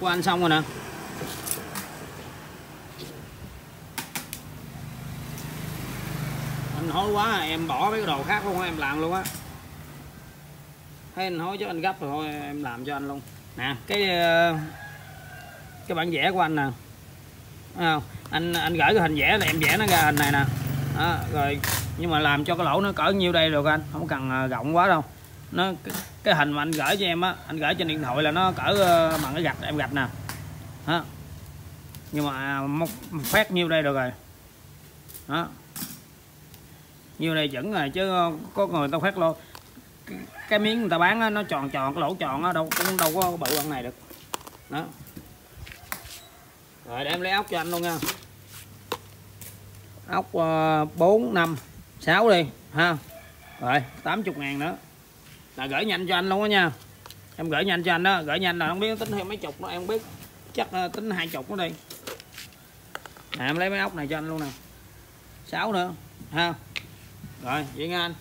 của anh xong rồi nè anh hối quá em bỏ mấy cái đồ khác luôn em làm luôn á. Thấy anh hối chứ anh gấp rồi thôi em làm cho anh luôn. Nè cái ờ, cái bản vẽ của anh nè. Thấy không? Anh anh gửi cái hình vẽ là em vẽ nó ra hình này nè. Đó, rồi nhưng mà làm cho cái lỗ nó cỡ nhiêu đây được anh? Không cần ờ, rộng quá đâu nó cái, cái hình mà anh gửi cho em á anh gửi trên điện thoại là nó cỡ ờ, bằng cái gạch em gạch nè. Đó nhưng mà à, một phát nhiêu đây được rồi? Đó nhiêu đây chuẩn rồi chứ ờ, có người tao phát luôn, cái, miếng người ta bán á, nó tròn tròn cái lỗ tròn á đâu cũng đâu có bự bằng này được. Đó. Rồi để em lấy ốc cho anh luôn nha. Ốc ờ, bốn 4 5 6 đi ha. Rồi 80 ngàn nữa là gửi nhanh cho anh luôn đó nha. Em gửi nhanh cho anh đó. Gửi nhanh là không biết, tính thêm mấy chục nó em không biết. Chắc ờ, tính hai chục nó đi. Nè, em lấy mấy ốc này cho anh luôn nè. Sáu nữa, ha. Rồi, vậy nha anh.